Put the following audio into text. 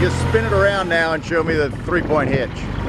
Just spin it around now and show me the three-point hitch.